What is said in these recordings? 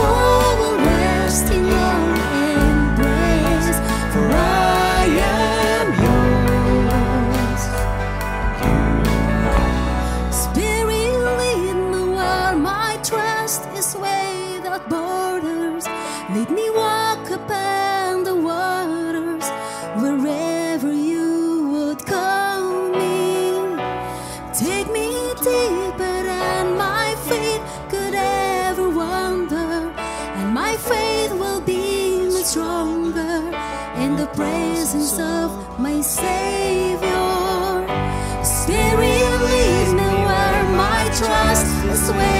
soul swim.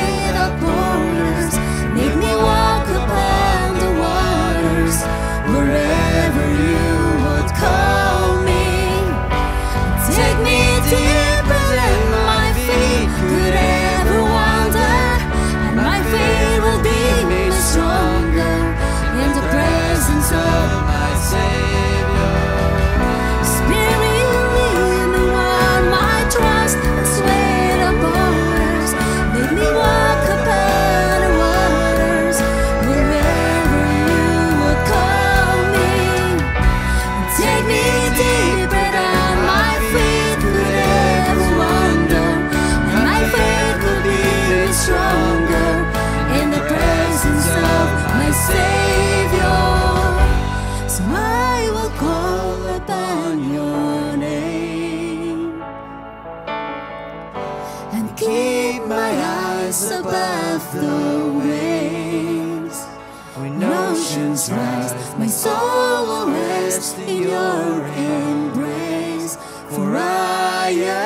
above the waves. When oceans rise, my soul will rest in your embrace. For I am.